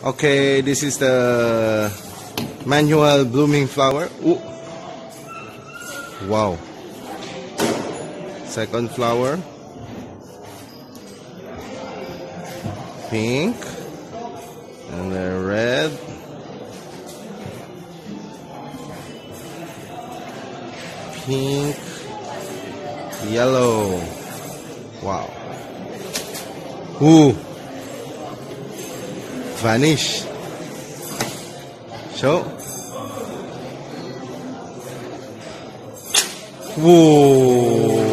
Okay, this is the manual blooming flower. Ooh. Wow. Second flower. Pink. And then red. Pink. Yellow. Wow. Ooh. Vanish. So, Whoa.